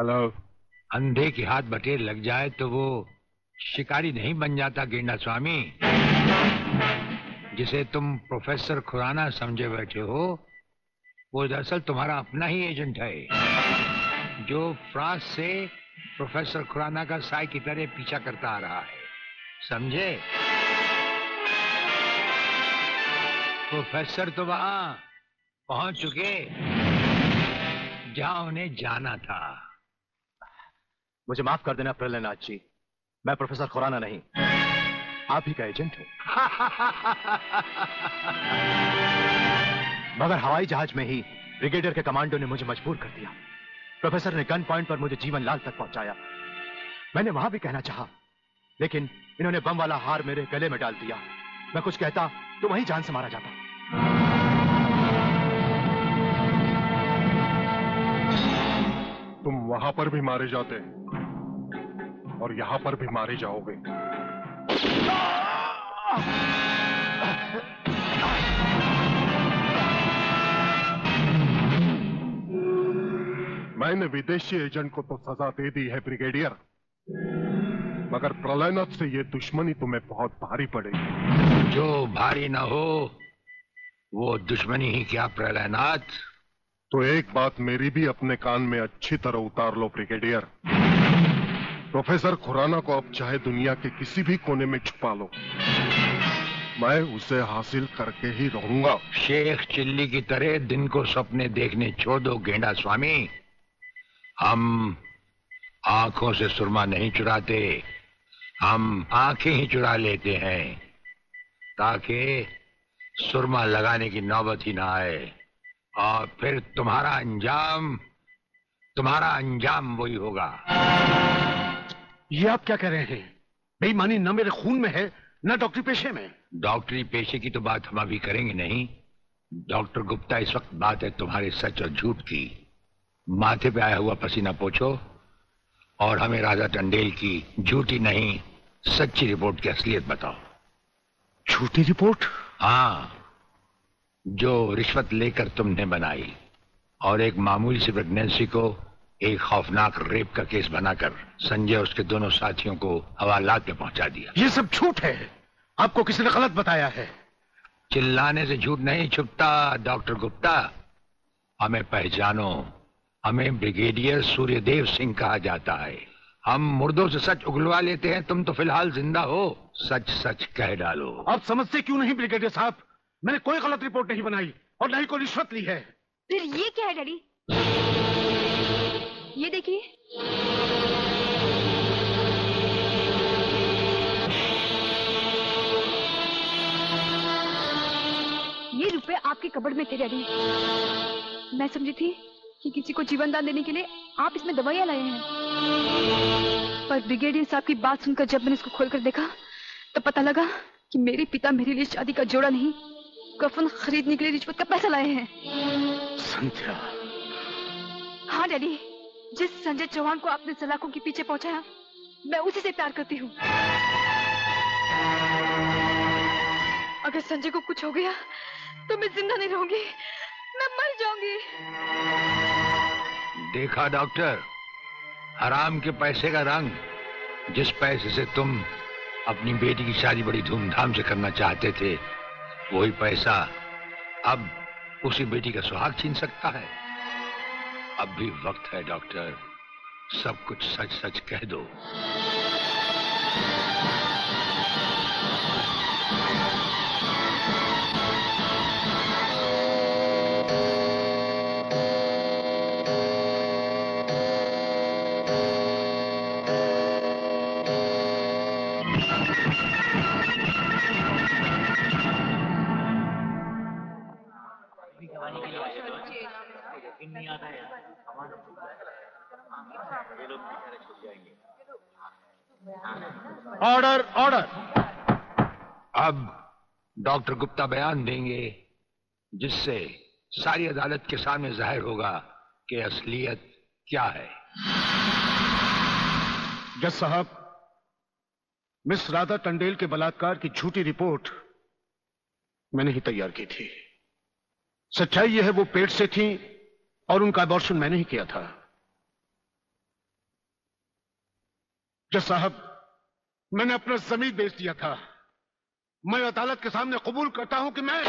Hello अंधे की हाथ बटेर लग जाए तो वो शिकारी नहीं बन जाता, गेंडा स्वामी। जिसे तुम प्रोफेसर खुराना समझे बैठे हो, वो दरअसल तुम्हारा अपना ही एजेंट है। जो फ्रांस से प्रोफेसर खुराना का साय की तरह पीछा करता आ रहा है। समझे? प्रोफेसर तो वहाँ पहुँच चुके, जहाँ उन्हें जाना था। मुझे माफ़ कर देना प्रलयनाथ जी। मैं प्रोफेसर खुराना नहीं। आप ही का एजेंट हूँ। मगर हवाई जहाज़ में ही ब्रिगेडियर के कमांडो ने मुझे मजबूर कर दिया। प्रोफेसर ने गन पॉइंट पर मुझे जीवन लाल तक पहुँचाया। मैंने वहाँ भी कहना चाहा, लेकिन इन्होंने बम वाला हार मेरे गले में डाल दिया। मैं कुछ कहता तो वहीं जान से मारा जाता। तुम वहाँ पर भी मारे जाते। और यहाँ पर भी मारे जाओगे। मैंने विदेशी एजेंट को तो सजा दे दी है ब्रिगेडियर। मगर प्रलयनाथ से ये दुश्मनी तुम्हें बहुत भारी पड़ेगी। जो भारी ना हो वो दुश्मनी ही क्या प्रलयनाथ? तो एक बात मेरी भी अपने कान में अच्छी तरह उतार लो ब्रिगेडियर। प्रोफेसर खुराना को अब चाहे दुनिया के किसी भी कोने में छुपा लो। मैं उसे हासिल करके ही रहूँगा। शेख चिल्ली की तरह दिन को सपने देखने छोड़ दो गेंडा स्वामी। हम आँखों से सुरमा नहीं चुराते, हम आँखें ही चुरा लेते हैं, ताकि सुरमा लगाने की नौबत ही ना आए। और फिर तुम्हारा अंजाम तुम्हारा अंजाम वही होगा। ये आप क्या कह रहे हैं? बेईमानी न मेरे खून में है न डॉक्टरी पेशे में। डॉक्टरी पेशे की तो बात हम अभी करेंगे नहीं। डॉक्टर गुप्ता इस वक्त बात है तुम्हारे सच और झूठ की। माथे पे आया हुआ पसीना पोछो और हमें राजा टंडेल की झूठी नहीं सच्ची रिपोर्ट की असलियत बताओ। झूठी रिपोर्ट? हाँ जो रिश्वत लेकर तुमने बनाई और एक मामूली सी प्रेगनेंसी को एक खौफनाक रेप का केस बनाकर संजय और उसके दोनों साथियों को हवालात में पहुँचा दिया। ये सब झूठ है। आपको किसी ने गलत बताया है? चिल्लाने से झूठ नहीं छुपता डॉक्टर गुप्ता। हमें पहचानो हमें ब्रिगेडियर सूर्यदेव सिंह कहा जाता है। हम मुर्दों से सच उगलवा लेते हैं तुम तो फ़िलहाल ज़िंदा हो। सच सच कह डालो। आप समझते क्यों नहीं ब्रिगेडियर साहब? मैंने कोई गलत रिपोर्ट नहीं बनाई और न ही कोई रिश्वत ली है। फिर ये क्या है डैडी? ये देखिए। ये रुपए आपके कबड़ में थे डैडी। मैं समझी थी कि किसी को जीवन दान देने के लिए आप इसमें दवाइयाँ लाए हैं। पर ब्रिगेडियर साहब की बात सुनकर जब मैंने इसको खोलकर देखा तब पता लगा कि मेरे पिता मेरे लिए शादी का जोड़ा नहीं कफन खरीदने के लिए रिश्वत का पैसा लाए हैं। संध्या। हाँ डैडी। जिस संजय चौहान को आपने सलाखों के पीछे पहुँचाया, मैं उसी से प्यार करती हूँ। अगर संजय को कुछ हो गया तो मैं ज़िंदा नहीं रहूँगी, मैं मर जाऊँगी। देखा, डॉक्टर? हराम के पैसे का रंग, जिस पैसे से तुम अपनी बेटी की शादी बड़ी धूमधाम से करना चाहते थे, वही पैसा अब उसी बेटी का सुहाग छीन सकता है। अब भी वक्त है डॉक्टर। सब कुछ सच सच कह दो। ऑर्डर ऑर्डर अब डॉक्टर गुप्ता बयान देंगे जिससे सारी अदालत के सामने ज़ाहिर होगा कि असलियत क्या है। जज साहब मिस राधा टंडेल के बलात्कार की झूठी रिपोर्ट मैंने ही तैयार की थी। सच्चाई यह है वो पेट से थी और उनका अबॉर्शन मैंने ही किया था। जज साहब मैंने अपना ज़मीन बेच दिया था। मैं अदालत के सामने कबूल करता हूँ कि मैं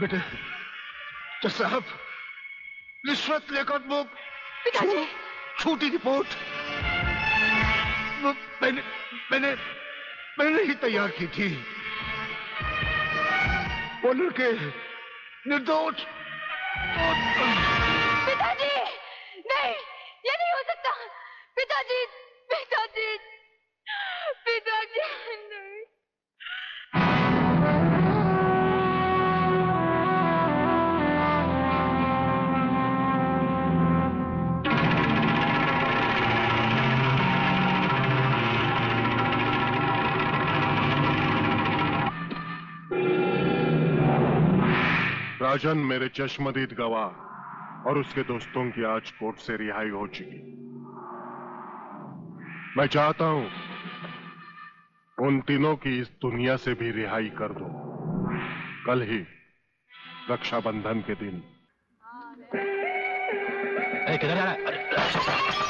बेटे जज साहब रिश्वत लेकर वो पिताजी छोटी रिपोर्ट। वो मैंने मैंने मैंने ही तैयार की थी। लड़के निर्दोष। पिताजी! नहीं ये नहीं हो सकता। पिताजी पिताजी पिताजी नहीं। राजन मेरे चश्मदीद गवाह और उसके दोस्तों की आज कोर्ट से रिहाई हो चुकी। मैं चाहता हूँ उन तीनों की इस दुनिया से भी रिहाई कर दो। कल ही रक्षाबंधन के दिन। ए, किधर जा रहा है?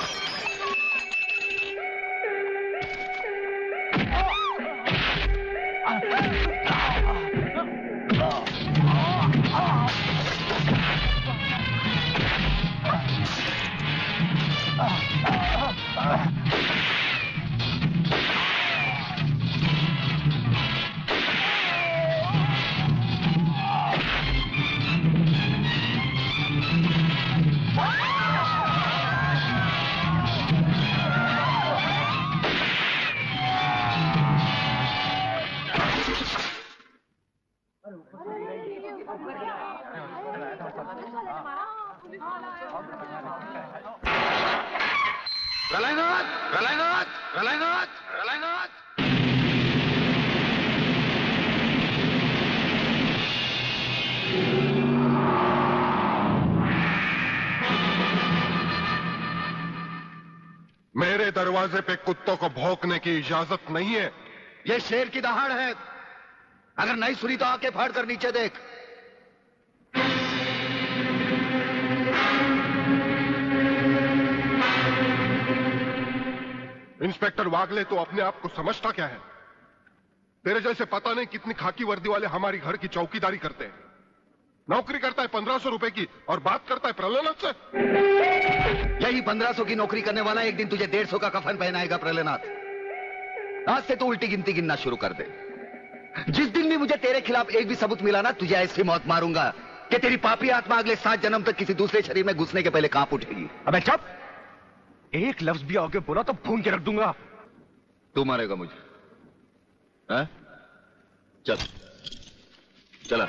Ah, ah, ah, ah. दरवाजे पे कुत्तों को भौंकने की इजाज़त नहीं है। ये शेर की दहाड़ है। अगर नहीं सुनी तो आके फाड़ कर नीचे देख। इंस्पेक्टर वागले तो अपने आप को समझता क्या है? तेरे जैसे पता नहीं कितनी खाकी वर्दी वाले हमारी घर की चौकीदारी करते हैं। नौकरी करता है पंद्रह सौ रुपए की और बात करता है प्रलयनाथ से। यही पंद्रह सौ की नौकरी करने वाला एक दिन तुझे डेढ़ सौ का कफन पहनाएगा प्रलयनाथ। आज से तू उल्टी गिनती गिनना शुरू कर दे। जिस दिन भी मुझे तेरे खिलाफ एक भी सबूत मिला ना, तुझे ऐसी मौत मारूँगा कि तेरी पापी आत्मा अगले सात जन्म तक किसी दूसरे शरीर में घुसने के पहले काँप उठेगी। अबे चुप। एक लफ्ज भी आगे बोला तो भून के रख दूँगा। तू मारेगा मुझे। हैं? चल। चला।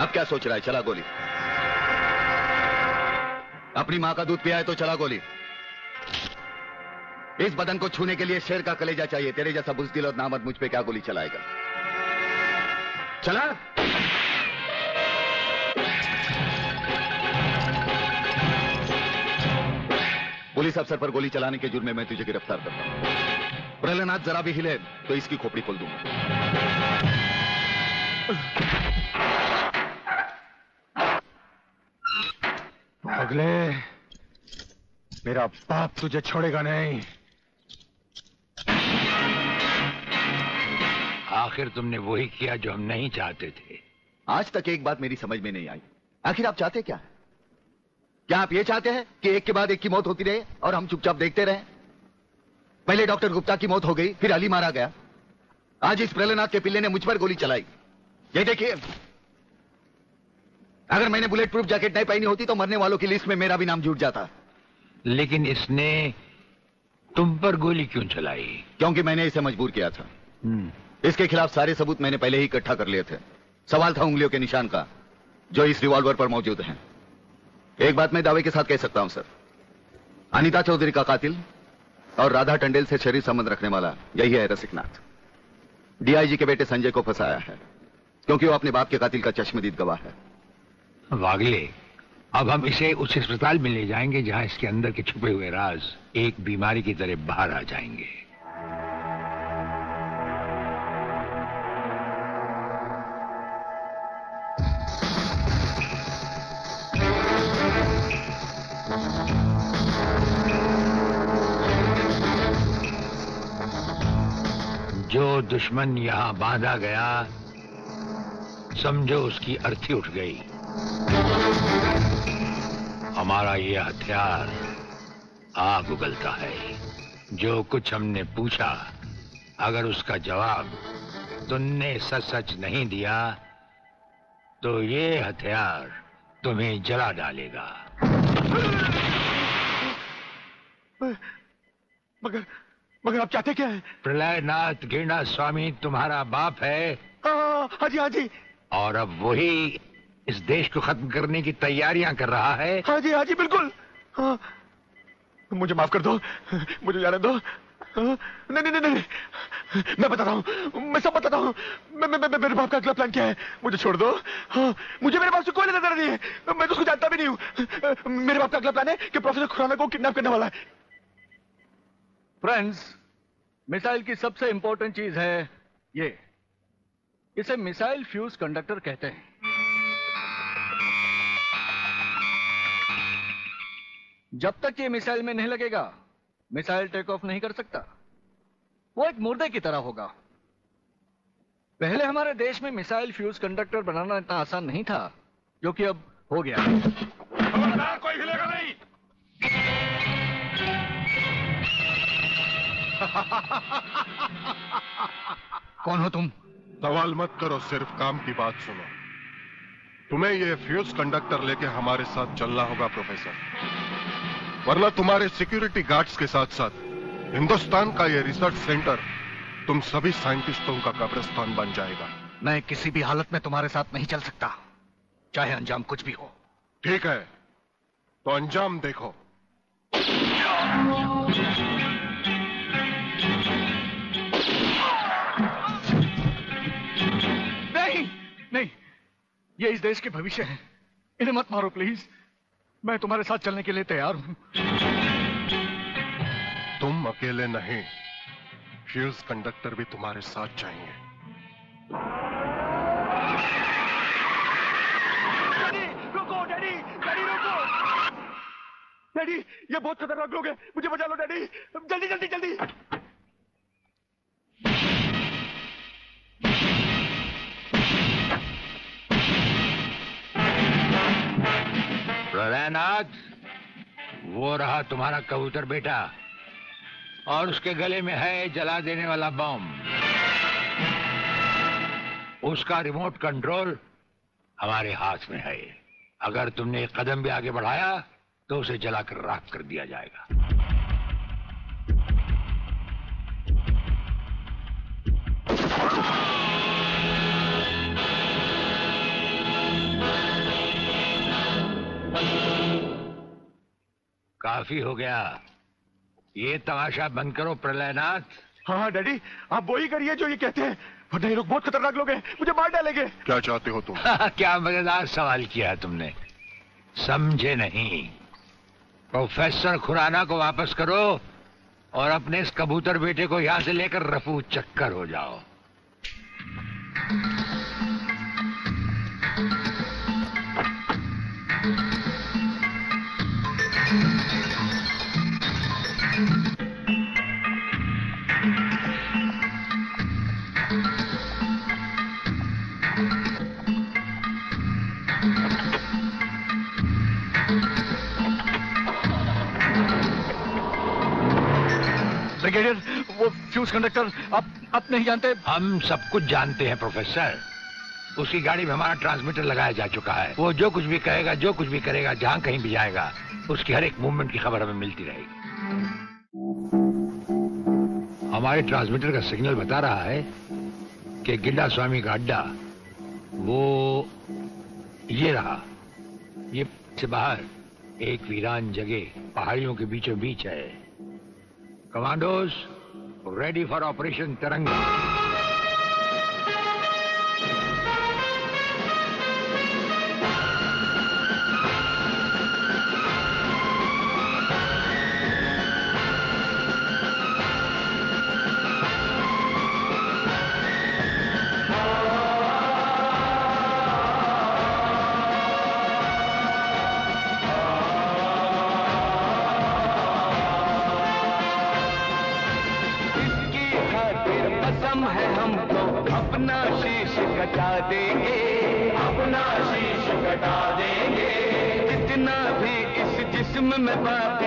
अब क्या सोच रहा है? चला गोली। अपनी माँ का दूध पिया है तो चला गोली। इस बदन को छूने के लिए शेर का कलेजा चाहिए। तेरे जैसा बुजदिल और नामद मुझ पे क्या गोली चलाएगा? चला। पुलिस अफसर पर गोली चलाने के जुर्मे में तुझे गिरफ़्तार करता हूँ। प्रहलाद जरा भी हिले तो इसकी खोपड़ी खोल दूँगा। अगले। मेरा बाप तुझे छोड़ेगा नहीं। आखिर तुमने वही किया जो हम नहीं चाहते थे। आज तक एक बात मेरी समझ में नहीं आई। आखिर आप चाहते क्या है? क्या आप ये चाहते हैं कि एक के बाद एक की मौत होती रहे और हम चुपचाप देखते रहे? पहले डॉक्टर गुप्ता की मौत हो गई, फिर अली मारा गया। आज इस प्रहलाद के पिल्ले ने मुझ पर गोली चलाई। ये देखिए अगर मैंने बुलेट प्रूफ जैकेट नहीं पहनी होती तो मरने वालों की लिस्ट में मेरा भी नाम जुट जाता। लेकिन इसने तुम पर गोली क्यों चलाई? क्योंकि मैंने इसे मजबूर किया था। हम्म, इसके खिलाफ सारे सबूत मैंने पहले ही इकट्ठा कर लिए थे। सवाल था उंगलियों के निशान का जो इस रिवॉल्वर पर मौजूद हैं। एक बात मैं दावे के साथ कह सकता हूँ सर। अनिता चौधरी का कातिल और राधा टंडेल से शरीर संबंध रखने वाला यही है रसिकनाथ डीआईजी के बेटे संजय को फंसाया है क्योंकि वो अपने बाप के कातिल का चश्मदीद गवाह है। वागले, अब हम इसे उस अस्पताल में ले जाएँगे जहाँ इसके अंदर के छुपे हुए राज एक बीमारी की तरह बाहर आ जाएँगे। जो दुश्मन यहाँ बांधा गया, समझो उसकी अर्थी उठ गई। हमारा ये हथियार आग उगलता है। जो कुछ हमने पूछा अगर उसका जवाब तुमने सच सच नहीं दिया तो ये हथियार तुम्हें जला डालेगा। मगर मगर आप चाहते क्या है? प्रलयनाथ गिरना स्वामी तुम्हारा बाप है हाँ जी हाँ जी। और अब वही इस देश को खत्म करने की तैयारियाँ कर रहा है। हाँ जी हाँ जी बिल्कुल। हाँ। मुझे माफ़ कर दो। मुझे जाने दो। हाँ, नहीं नहीं नहीं नहीं। मैं बताता हूँ। मैं सब बताता हूँ। मैं, मैं, मैं, मेरे बाप का अगला प्लान क्या है? मुझे छोड़ दो। हाँ, मुझे मेरे बाप से कोई नज़र नहीं है। मैं तो उसको जानता भी नहीं हूँ। मेरे बाप का अगला प्लान है कि प्रोफेसर खुराना को किडनैप करने वाला है। फ्रेंड्स मिसाइल की सबसे इंपॉर्टेंट चीज़ है ये। इसे मिसाइल फ्यूज कंडक्टर कहते हैं। जब तक ये मिसाइल में नहीं लगेगा मिसाइल टेक ऑफ़ नहीं कर सकता। वो एक मुर्दे की तरह होगा। पहले हमारे देश में मिसाइल फ्यूज कंडक्टर बनाना इतना आसान नहीं था जो कि अब हो गया कोई हिलेगा नहीं। कौन हो तुम? सवाल मत करो सिर्फ़ काम की बात सुनो। तुम्हें ये फ्यूज कंडक्टर लेके हमारे साथ चलना होगा प्रोफेसर वरना तुम्हारे सिक्योरिटी गार्ड्स के साथ साथ हिंदुस्तान का यह रिसर्च सेंटर तुम सभी साइंटिस्टों का कब्रस्तान बन जाएगा। मैं किसी भी हालत में तुम्हारे साथ नहीं चल सकता चाहे अंजाम कुछ भी हो। ठीक है तो अंजाम देखो। नहीं नहीं ये इस देश के भविष्य है। इन्हें मत मारो प्लीज़ मैं तुम्हारे साथ चलने के लिए तैयार हूँ। तुम अकेले नहीं फ्यूज कंडक्टर भी तुम्हारे साथ चाहिए। डैडी रुको डैडी डैडी रुको। डैडी ये बहुत खतरनाक लोग हैं। मुझे बचा लो डैडी। जल्दी जल्दी जल्दी। प्रलयनाथ वो रहा तुम्हारा कबूतर बेटा, और उसके गले में है जला देने वाला बम। उसका रिमोट कंट्रोल हमारे हाथ में है। अगर तुमने एक कदम भी आगे बढ़ाया तो उसे जलाकर राख कर दिया जाएगा। काफ़ी हो गया। ये तमाशा बंद करो प्रलयनाथ। हाँ हाँ डैडी आप वो ही करिए जो ये कहते हैं। वरना ये लोग बहुत खतरनाक लोग हैं। मुझे मार डालेंगे। क्या चाहते हो तुम? क्या मज़ेदार सवाल किया है तुमने। समझे नहीं। प्रोफेसर खुराना को वापस करो और अपने इस कबूतर बेटे को यहाँ से लेकर रफू चक्कर हो जाओ। वो फ्यूज कंडक्टर आप आप नहीं जानते? हम सब कुछ जानते हैं प्रोफेसर उसकी गाड़ी में हमारा ट्रांसमीटर लगाया जा चुका है। वो जो कुछ भी कहेगा, जो कुछ भी करेगा, जहाँ कहीं भी जाएगा, उसकी हर एक मूवमेंट की खबर हमें मिलती रहेगी। हमारे ट्रांसमीटर का सिग्नल बता रहा है कि गिड्डा स्वामी का अड्डा, वो ये रहा। ये से बाहर एक वीरान जगह, पहाड़ियों के बीचों बीच है। Commandos ready for operation Tiranga remember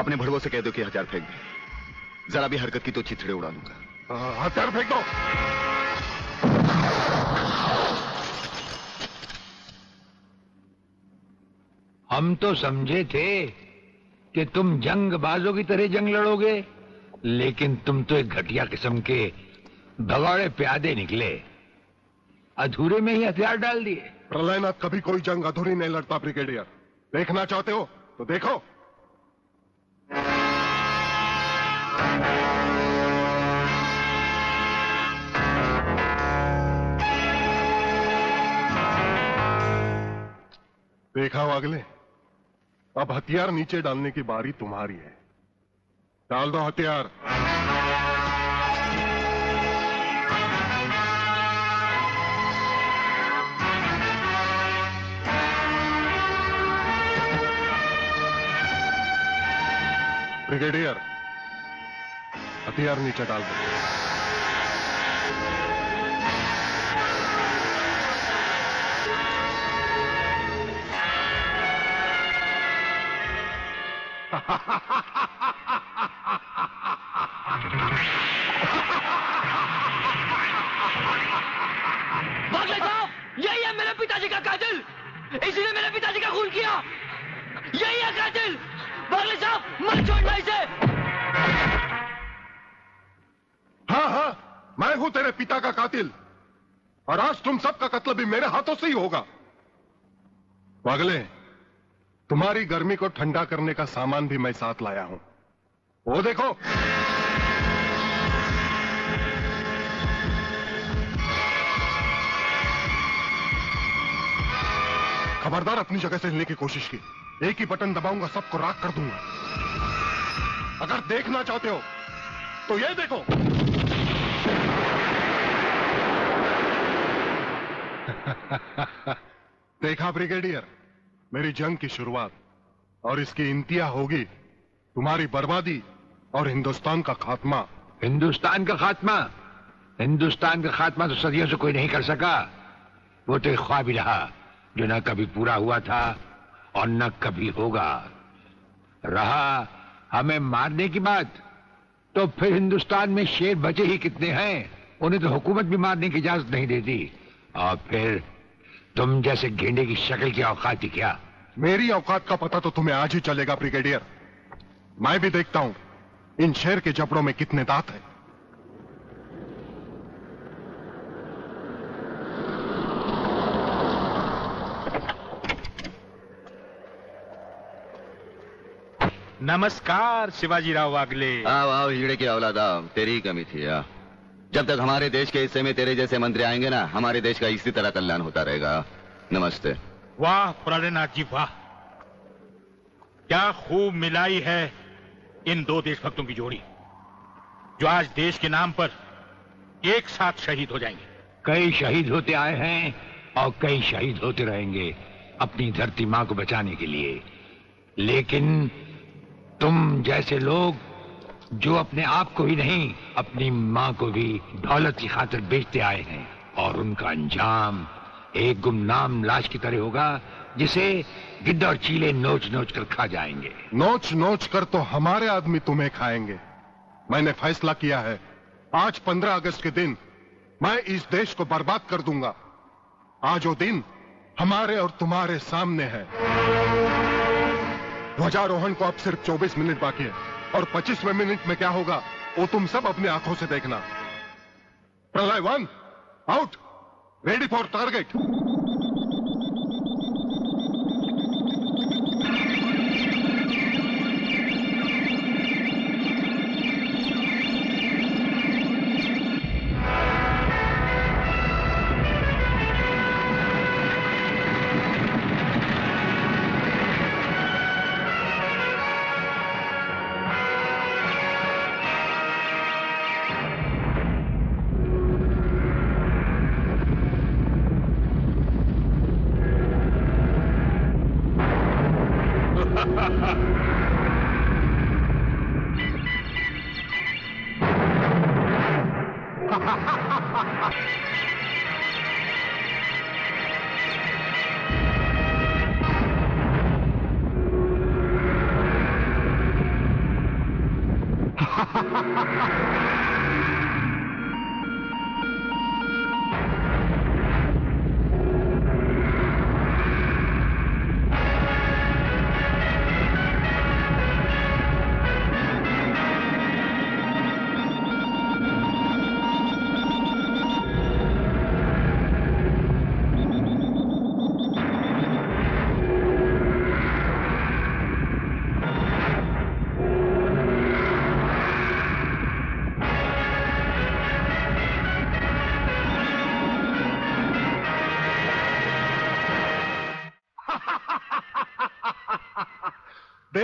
अपने भड़वों से कह दो कि हथियार फेंक दे। जरा भी हरकत की तो चिथड़े उड़ा दूँगा। हाँ, हथियार फेंक दो। हम तो समझे थे कि तुम जंग बाजों की तरह जंग लड़ोगे लेकिन तुम तो एक घटिया किस्म के भगौड़े प्यादे निकले। अधूरे में ही हथियार डाल दिए। प्रलयनाथ कभी कोई जंग अधूरी नहीं लड़ता ब्रिगेडियर। देखना चाहते हो तो देखो। देखा हो अगले। अब हथियार नीचे डालने की बारी तुम्हारी है। डाल दो हथियार। ब्रिगेडियर हथियार नीचे डाल दो। बागले कातिल। और आज तुम सबका कत्ल भी मेरे हाथों से ही होगा। पागले, तुम्हारी गर्मी को ठंडा करने का सामान भी मैं साथ लाया हूँ। वो देखो। खबरदार अपनी जगह से हिलने की कोशिश की। एक ही बटन दबाऊँगा, सबको राख कर दूँगा। अगर देखना चाहते हो तो ये देखो। देखा ब्रिगेडियर, मेरी जंग की शुरुआत और इसकी इंतिया होगी तुम्हारी बर्बादी और हिंदुस्तान का खात्मा। हिंदुस्तान का खात्मा? हिंदुस्तान का खात्मा तो सदियों से कोई नहीं कर सका। वो तो एक ख्वाब रहा, जो न कभी पूरा हुआ था और न कभी होगा। रहा हमें मारने की बात तो फिर हिंदुस्तान में शेर बचे ही कितने हैं? उन्हें तो हुकूमत भी मारने की इजाज़त नहीं देती। और फिर तुम जैसे गेंडे की शक्ल की औकात ही क्या? मेरी औकात का पता तो तुम्हें आज ही चलेगा ब्रिगेडियर। मैं भी देखता हूँ इन शेर के जबड़ों में कितने दांत हैं। नमस्कार शिवाजी राव वागले। आओ आओ हीड़े की औलाद तेरी कमी थी आ। जब तक हमारे देश के हिस्से में तेरे जैसे मंत्री आएँगे ना हमारे देश का इसी तरह कल्याण होता रहेगा। नमस्ते। वाह प्राणनाथ जी वाह। क्या खूब मिलाई है इन दो देशभक्तों की जोड़ी जो आज देश के नाम पर एक साथ शहीद हो जाएँगे। कई शहीद होते आए हैं और कई शहीद होते रहेंगे अपनी धरती माँ को बचाने के लिए। लेकिन तुम जैसे लोग जो अपने आप को ही नहीं, अपनी माँ को भी दौलत की खातिर बेचते आए हैं। और उनका अंजाम एक गुमनाम लाश की तरह होगा, जिसे गिद्ध और चीले नोच नोच कर खा जाएँगे। नोच नोच कर तो हमारे आदमी तुम्हें खाएँगे। मैंने फैसला किया है, आज पंद्रह अगस्त के दिन मैं इस देश को बर्बाद कर दूँगा। आज वो दिन हमारे और तुम्हारे सामने है। ध्वजारोहण को अब सिर्फ़ 24 मिनट बाकी है। और 25वें मिनट में क्या होगा, वो तुम सब अपनी आँखों से देखना। Pralay one, out. Ready for target ha ha ha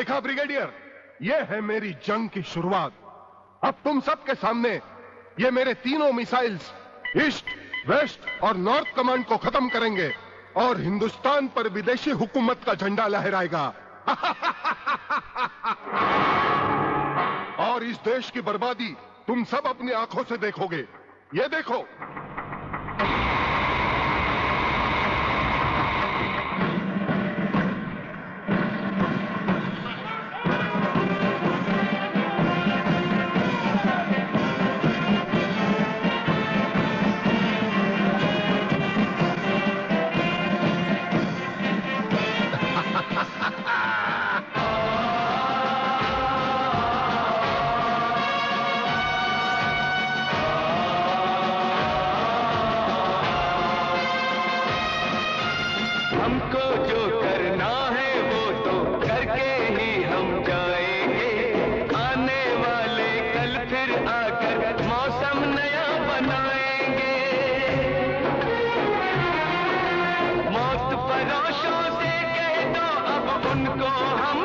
देखा, ब्रिगेडियर? ये है मेरी जंग की शुरुआत। अब तुम सबके सामने ये मेरे तीनों मिसाइल्स ईस्ट, वेस्ट और नॉर्थ कमांड को खत्म करेंगे और हिंदुस्तान पर विदेशी हुकूमत का झंडा लहराएगा। और इस देश की बर्बादी तुम सब अपनी आँखों से देखोगे। ये देखो से अब उनको हम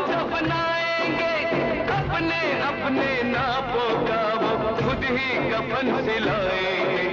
अपने अपने नापों का वो खुद ही कफन सिलाएँगे।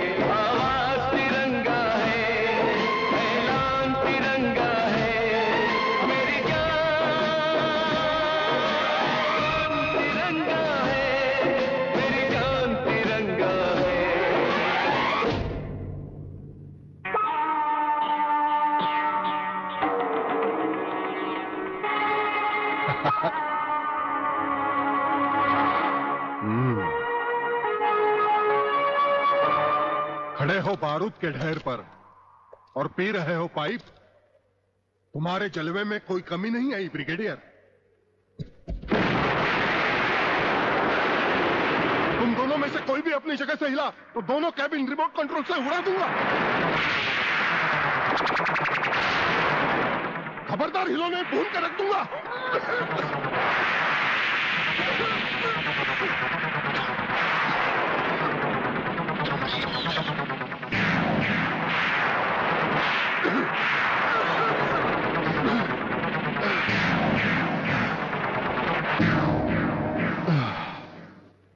बारूद के ढेर पर। और पी रहे हो पाइप? तुम्हारे जलवे में कोई कमी नहीं आई, ब्रिगेडियर? तुम दोनों में से कोई भी अपनी जगह से हिला तो दोनों कैबिन रिमोट कंट्रोल से उड़ा दूँगा। खबरदार हिलो में भून कर रख दूँगा।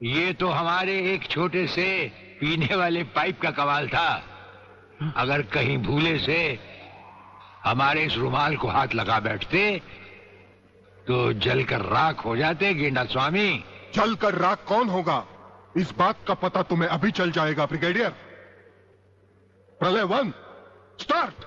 ये तो हमारे एक छोटे से पीने वाले पाइप का कमाल था। अगर कहीं भूले से हमारे इस रुमाल को हाथ लगा बैठते तो जलकर राख हो जाते, गेंडा स्वामी। जलकर राख कौन होगा? इस बात का पता तुम्हें अभी चल जाएगा, ब्रिगेडियर। Pralay one, start.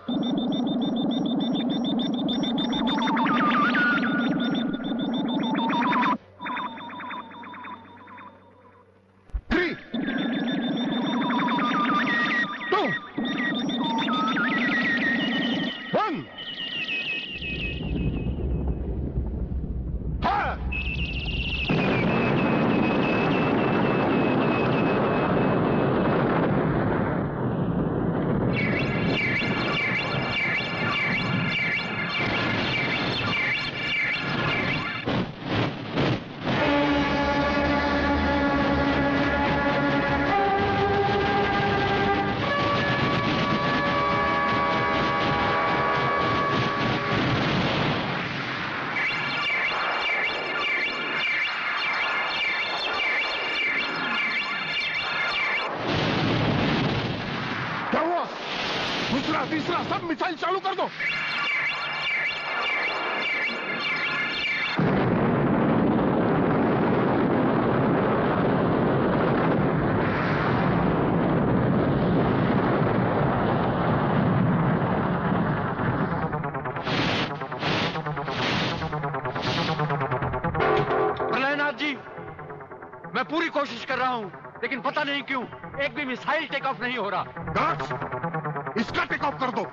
कोशिश कर रहा हूँ लेकिन पता नहीं क्यों एक भी मिसाइल टेक ऑफ़ नहीं हो रहा। गार्ड्स इसका टेक ऑफ़ कर दो।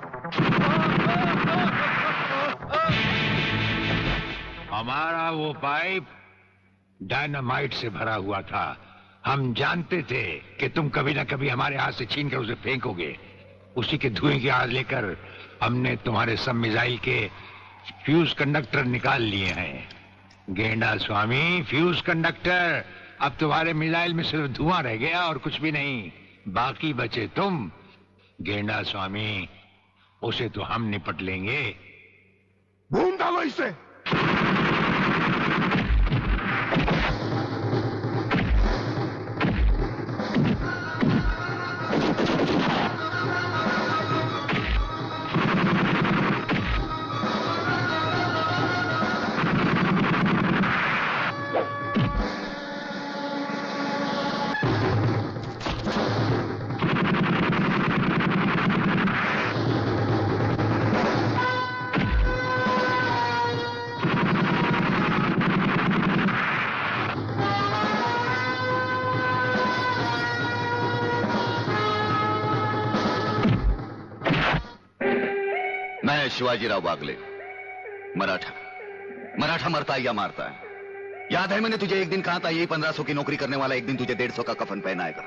हमारा वो पाइप डायनामाइट से भरा हुआ था। हम जानते थे कि तुम कभी ना कभी हमारे हाथ से छीन कर उसे फेंकोगे। उसी के धुएँ की आग लेकर हमने तुम्हारे सब मिसाइल के फ्यूज कंडक्टर निकाल लिए हैं। गेंडा स्वामी फ्यूज कंडक्टर अब तुम्हारे मिसाइल में सिर्फ़ धुआँ रह गया और कुछ भी नहीं। बाकी बचे तुम, गेंडा स्वामी। उसे तो हम निपट लेंगे। ढूंढा डालो इसे। शिवाजीराव बागले। मराठा। मराठा मरता है या मारता है? याद है मैंने तुझे एक दिन कहा था, यही पंद्रह सौ की नौकरी करने वाला एक दिन तुझे डेढ़ सौ का कफन पहनाएगा।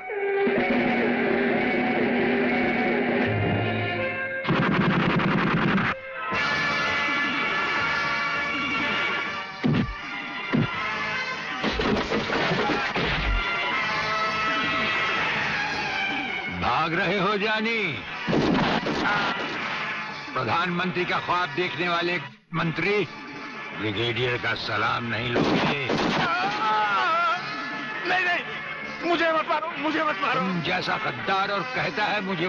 भाग रहे हो जानी। प्रधानमंत्री का ख्वाब देखने वाले मंत्री ब्रिगेडियर का सलाम नहीं लोगे। नहीं नहीं मुझे मत मारो मुझे मत मारो। जैसा गद्दार और कहता है मुझे